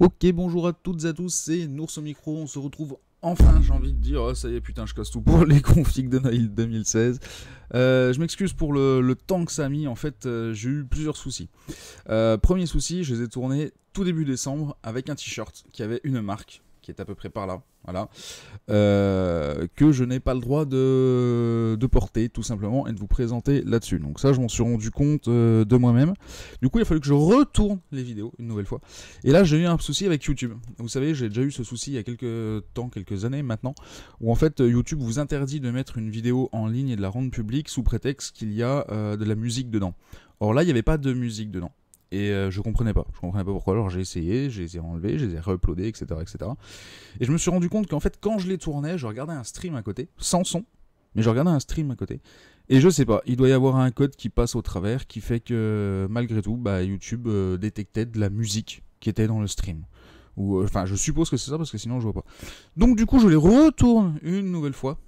Ok, bonjour à toutes et à tous, c'est Nours au micro, on se retrouve enfin, j'ai envie de dire, ça y est, putain, je casse tout pour les configs de Noël 2016. Euh, je m'excuse pour le, temps que ça a mis, en fait, euh, j'ai eu plusieurs soucis. Euh, premier souci, je les ai tournés tout début décembre avec un t-shirt qui avait une marque, qui est à peu près par là, voilà, euh, que je n'ai pas le droit de, porter tout simplement et de vous présenter là-dessus. Donc ça, je m'en suis rendu compte euh, de moi-même. Du coup, il a fallu que je retourne les vidéos une nouvelle fois. Et là, j'ai eu un souci avec YouTube. Vous savez, j'ai déjà eu ce souci il y a quelques temps, quelques années maintenant, où en fait YouTube vous interdit de mettre une vidéo en ligne et de la rendre publique sous prétexte qu'il y a euh, de la musique dedans. Or là, il n'y avait pas de musique dedans. Et euh, je comprenais pas. Je comprenais pas pourquoi. Alors j'ai essayé, je les ai enlevés, je les ai re-uploadés, etc., etc. Et je me suis rendu compte qu'en fait, quand je les tournais, je regardais un stream à côté, sans son, mais je regardais un stream à côté. Et je sais pas, il doit y avoir un code qui passe au travers qui fait que malgré tout, bah, YouTube euh, détectait de la musique qui était dans le stream. Ou, euh, enfin, je suppose que c'est ça parce que sinon je vois pas. Donc du coup, je les retourne une nouvelle fois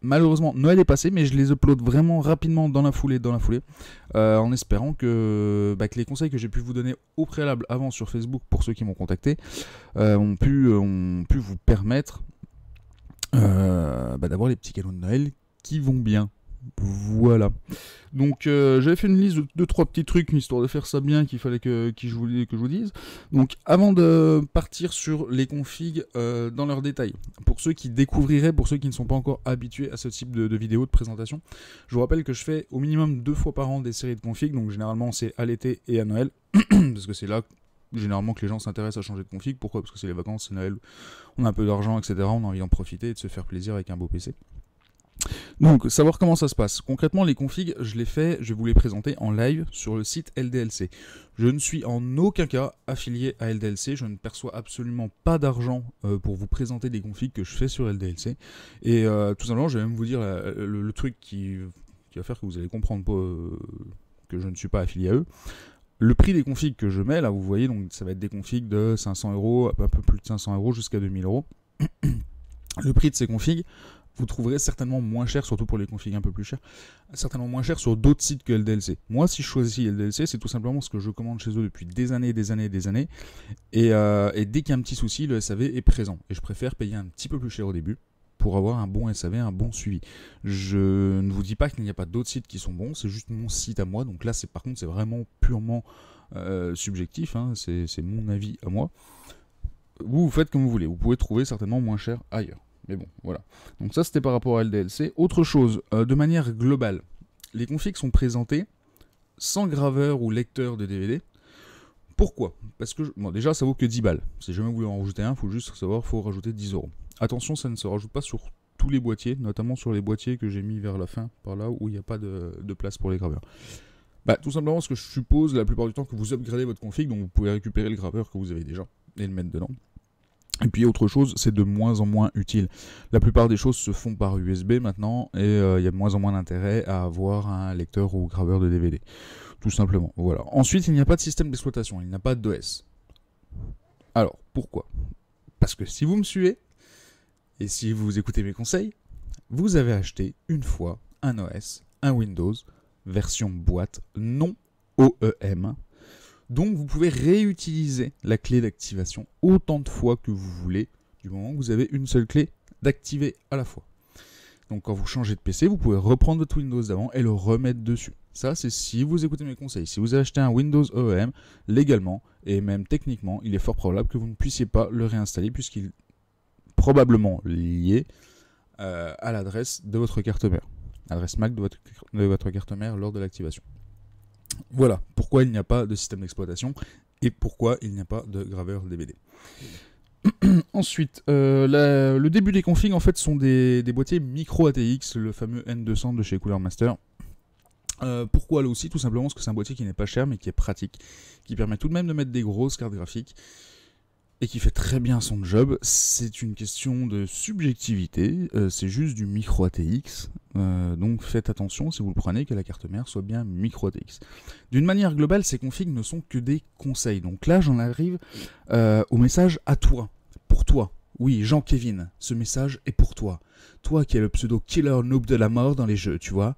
Malheureusement, Noël est passé, mais je les upload vraiment rapidement dans la foulée, dans la foulée, euh, en espérant que, bah, que, les conseils que j'ai pu vous donner au préalable avant sur Facebook pour ceux qui m'ont contacté euh, ont, pu, vous permettre euh, bah, d'avoir les petits cadeaux de Noël qui vont bien. Voilà. Donc euh, j'avais fait une liste de 2 trois petits trucs, histoire de faire ça bien, qu'il fallait que, je vous, dise. Donc avant de partir sur les configs euh, dans leurs détails, pour ceux qui découvriraient, pour ceux qui ne sont pas encore habitués à ce type de, de vidéo de présentation, je vous rappelle que je fais au minimum deux fois par an des séries de configs, donc généralement c'est à l'été et à Noël, parce que c'est là généralement que les gens s'intéressent à changer de config. Pourquoi? Parce que c'est les vacances, c'est Noël, on a un peu d'argent, etc. On a envie d'en profiter et de se faire plaisir avec un beau PC. Donc, savoir comment ça se passe. Concrètement, les configs, je les fais, je vais vous les présenter en live sur le site LDLC. Je ne suis en aucun cas affilié à LDLC, je ne perçois absolument pas d'argent euh, pour vous présenter des configs que je fais sur LDLC. Et euh, tout simplement, je vais même vous dire le, truc qui, va faire que vous allez comprendre euh, que je ne suis pas affilié à eux. Le prix des configs que je mets, là, vous voyez, donc ça va être des configs de 500 euros, un peu plus de 500 euros jusqu'à 2000 euros. Le prix de ces configs, vous trouverez certainement moins cher, surtout pour les configs un peu plus chers, certainement moins cher sur d'autres sites que LDLC. Moi, si je choisis LDLC, c'est tout simplement ce que je commande chez eux depuis des années, des années, des années. Et, euh, dès qu'il y a un petit souci, le SAV est présent. Et je préfère payer un petit peu plus cher au début pour avoir un bon SAV, un bon suivi. Je ne vous dis pas qu'il n'y a pas d'autres sites qui sont bons, c'est juste mon site à moi. Donc là, c'est par contre, c'est vraiment purement euh, subjectif. Hein. c'est mon avis à moi. Vous, vous faites comme vous voulez. Vous pouvez trouver certainement moins cher ailleurs. Mais bon, voilà. Donc ça, c'était par rapport à LDLC. Autre chose, euh, de manière globale, les configs sont présentés sans graveur ou lecteur de DVD. Pourquoi? Parce que, bon, déjà, ça vaut que 10 balles. Si jamais vous voulez en rajouter un, il faut juste savoir, faut rajouter 10 euros. Attention, ça ne se rajoute pas sur tous les boîtiers, notamment sur les boîtiers que j'ai mis vers la fin, par là où il n'y a pas de, de, place pour les graveurs. Bah, tout simplement parce que je suppose la plupart du temps que vous upgradez votre config, donc vous pouvez récupérer le graveur que vous avez déjà et le mettre dedans. Et puis autre chose, c'est de moins en moins utile. La plupart des choses se font par USB maintenant et euh, il y a de moins en moins d'intérêt à avoir un lecteur ou graveur de DVD. Tout simplement. Voilà. Ensuite, il n'y a pas de système d'exploitation, il n'y a pas d'OS. Alors, pourquoi? Parce que si vous me suivez, et si vous écoutez mes conseils, vous avez acheté une fois un OS, un Windows, version boîte, non OEM, donc vous pouvez réutiliser la clé d'activation autant de fois que vous voulez, du moment que vous avez une seule clé d'activer à la fois. Donc quand vous changez de PC, vous pouvez reprendre votre Windows d'avant et le remettre dessus. Ça, c'est si vous écoutez mes conseils. Si vous achetez un Windows OEM, légalement et même techniquement, il est fort probable que vous ne puissiez pas le réinstaller puisqu'il est probablement lié euh, à l'adresse de votre carte mère, adresse MAC de votre carte mère lors de l'activation. Voilà pourquoi il n'y a pas de système d'exploitation et pourquoi il n'y a pas de graveur DVD. Ensuite, euh, le début des configs en fait sont des, boîtiers micro ATX, le fameux N200 de chez Cooler Master. Euh, pourquoi là aussi? Tout simplement parce que c'est un boîtier qui n'est pas cher mais qui est pratique, qui permet tout de même de mettre des grosses cartes graphiques et qui fait très bien son job. C'est une question de subjectivité, euh, c'est juste du micro ATX, euh, donc faites attention si vous le prenez que la carte mère soit bien micro ATX. D'une manière globale, ces configs ne sont que des conseils. Donc là, j'en arrive euh, au message à toi, pour toi. Oui, Jean-Kévin, ce message est pour toi. Toi qui es le pseudo killer noob de la mort dans les jeux, tu vois.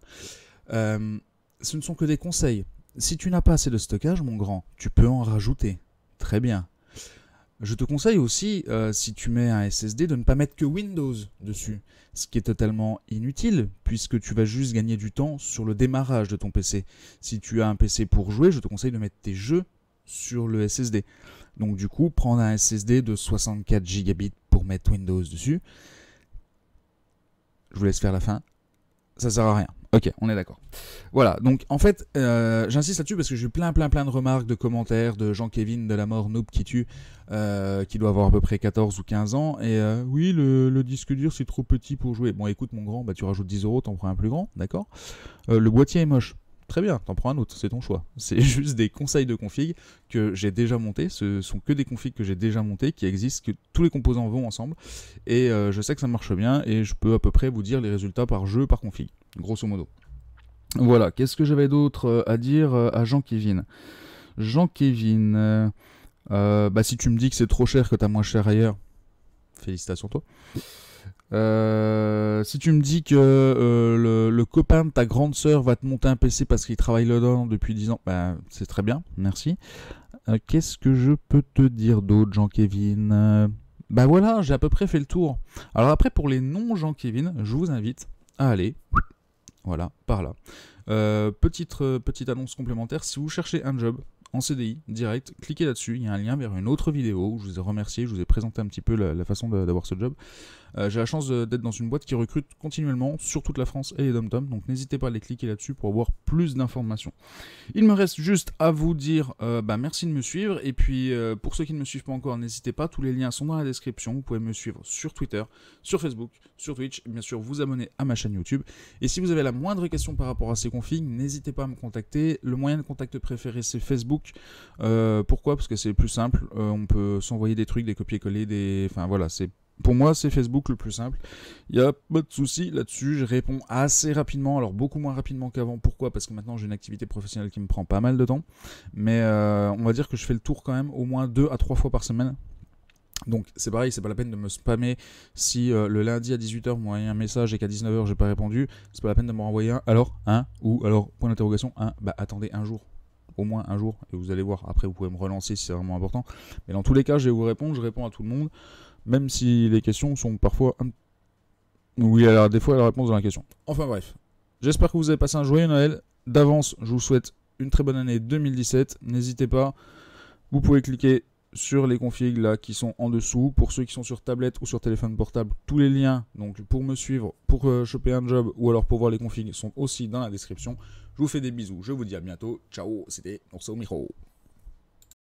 ce ne sont que des conseils. Si tu n'as pas assez de stockage, mon grand, tu peux en rajouter. Très bien. Je te conseille aussi, euh, si tu mets un SSD, de ne pas mettre que Windows dessus, ce qui est totalement inutile, puisque tu vas juste gagner du temps sur le démarrage de ton PC. Si tu as un PC pour jouer, je te conseille de mettre tes jeux sur le SSD. Donc du coup, prendre un SSD de 64 Gb pour mettre Windows dessus, je vous laisse faire la fin, ça sert à rien. Ok, on est d'accord. Voilà, donc en fait, euh, j'insiste là-dessus parce que j'ai eu plein, plein, plein de remarques, de commentaires de Jean-Kévin de la mort noob qui tue, euh, qui doit avoir à peu près 14 ou 15 ans. Et euh, oui, le, disque dur c'est trop petit pour jouer. Bon, écoute, mon grand, bah, tu rajoutes 10 euros, t'en prends un plus grand, d'accord Le boîtier est moche. Très bien, t'en prends un autre, c'est ton choix. C'est juste des conseils de config que j'ai déjà montés. Ce sont que des configs que j'ai déjà montés, qui existent, que tous les composants vont ensemble. Et je sais que ça marche bien et je peux à peu près vous dire les résultats par jeu, par config grosso modo. Voilà, qu'est-ce que j'avais d'autre euh, à dire euh, à Jean-Kévin? Jean-Kévin, euh, bah, si tu me dis que c'est trop cher, que tu as moins cher ailleurs, félicitations toi. Si tu me dis que le, copain de ta grande sœur va te monter un PC parce qu'il travaille là-dedans depuis 10 ans, bah, c'est très bien, merci. Qu'est-ce que je peux te dire d'autre, Jean-Kévin Bah voilà, j'ai à peu près fait le tour. Alors après, pour les non-Jean-Kévin, je vous invite à aller voilà, par là. Euh, petite, euh, petite annonce complémentaire, si vous cherchez un job en CDI direct, cliquez là-dessus, il y a un lien vers une autre vidéo où je vous ai remercié, je vous ai présenté un petit peu la, façon d'avoir ce job. Euh, j'ai la chance d'être dans une boîte qui recrute continuellement sur toute la France et les dom donc n'hésitez pas à aller cliquer là-dessus pour avoir plus d'informations. Il me reste juste à vous dire bah, merci de me suivre, et puis pour ceux qui ne me suivent pas encore, n'hésitez pas, tous les liens sont dans la description, vous pouvez me suivre sur Twitter, sur Facebook, sur Twitch, bien sûr vous abonner à ma chaîne YouTube, et si vous avez la moindre question par rapport à ces configs, n'hésitez pas à me contacter, le moyen de contact préféré c'est Facebook, euh, pourquoi? Parce que c'est plus simple. Euh, on peut s'envoyer des trucs, des copier-coller, des. Enfin voilà, c'est. Pour moi, c'est Facebook le plus simple. Il n'y a pas de souci là-dessus. Je réponds assez rapidement, alors beaucoup moins rapidement qu'avant. Pourquoi? Parce que maintenant j'ai une activité professionnelle qui me prend pas mal de temps. Mais euh, on va dire que je fais le tour quand même au moins deux à trois fois par semaine donc c'est pareil, c'est pas la peine de me spammer si le lundi à 18h vous m'envoyez un message et qu'à 19h j'ai pas répondu, c'est pas la peine de me renvoyer un alors un ou alors point d'interrogation un bah attendez un jour au moins un jour, et vous allez voir, après vous pouvez me relancer si c'est vraiment important. Mais dans tous les cas, je vais vous répondre, je réponds à tout le monde, même si les questions sont parfois... Un... Oui, alors des fois la réponse dans la question. Enfin bref, j'espère que vous avez passé un joyeux Noël. D'avance, je vous souhaite une très bonne année 2017. N'hésitez pas, vous pouvez cliquer sur les configs là qui sont en dessous. Pour ceux qui sont sur tablette ou sur téléphone portable, tous les liens donc pour me suivre, pour euh, choper un job ou alors pour voir les configs sont aussi dans la description. Je vous fais des bisous, je vous dis à bientôt. Ciao, c'était Orso Micro.